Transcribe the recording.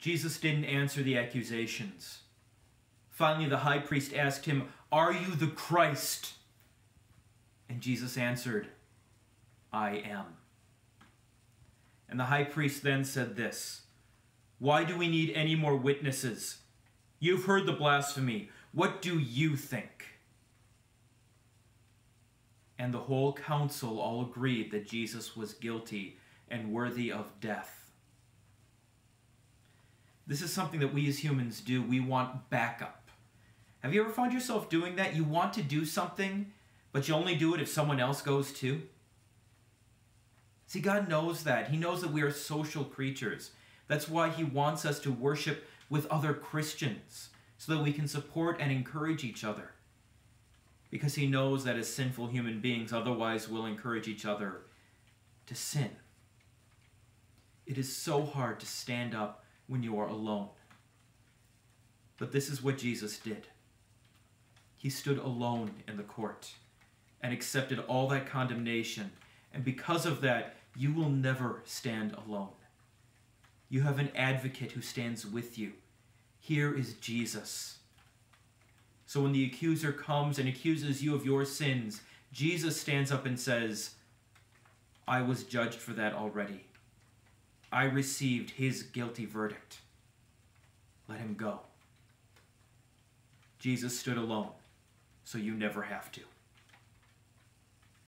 Jesus didn't answer the accusations. Finally, the high priest asked him, Are you the Christ? And Jesus answered, I am. And the high priest then said this Why do we need any more witnesses? You've heard the blasphemy. What do you think? And the whole council all agreed that Jesus was guilty and worthy of death. This is something that we as humans do. We want backup. Have you ever found yourself doing that? You want to do something, but you only do it if someone else goes too? See, God knows that. He knows that we are social creatures. That's why He wants us to worship with other Christians so that we can support and encourage each other because he knows that as sinful human beings, otherwise we'll encourage each other to sin. It is so hard to stand up when you are alone. But this is what Jesus did. He stood alone in the court and accepted all that condemnation. And because of that, you will never stand alone. You have an advocate who stands with you. Here is Jesus so when the accuser comes and accuses you of your sins, Jesus stands up and says, I was judged for that already. I received his guilty verdict. Let him go. Jesus stood alone, so you never have to.